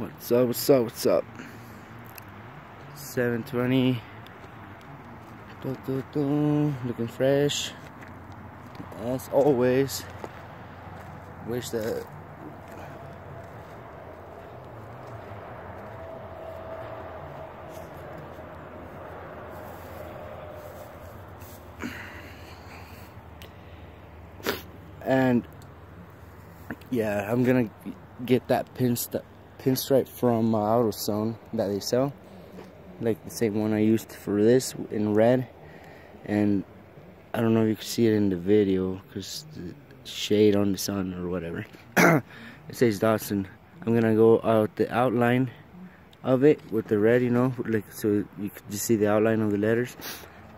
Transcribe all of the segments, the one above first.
What's up, what's up, what's up? 720. Dun, dun, dun. Looking fresh. As always. Wish that and yeah, I'm gonna get that pinstripe pinstripe from uh, AutoZone that they sell, like the same one I used for this in red, and I don't know if you can see it in the video because the shade on the sun or whatever. it says Datsun. I'm gonna go out the outline of it with the red, you know, like so you can just see the outline of the letters.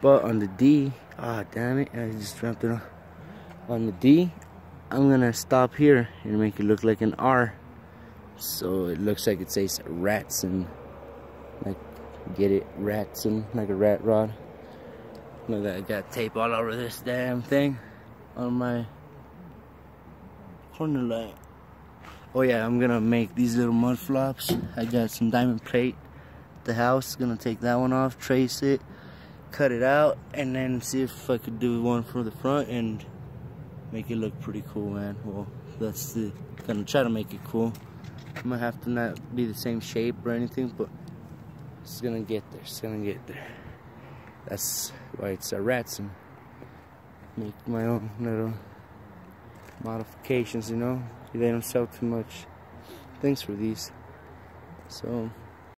But on the D, ah, damn it, I just dropped it off. On the D, I'm gonna stop here and make it look like an R. So it looks like it says Ratsun like get it Ratsun like a rat rod. Look at I got tape all over this damn thing on my corner light. Oh yeah, I'm gonna make these little mud flops. I got some diamond plate. The house, gonna take that one off, trace it, cut it out, and then see if I could do one for the front and make it look pretty cool, man. Well, that's the gonna try to make it cool. I'm gonna have to not be the same shape or anything, but it's gonna get there. It's gonna get there. That's why it's a Ratsun make my own little modifications, you know. They don't sell too much things for these. So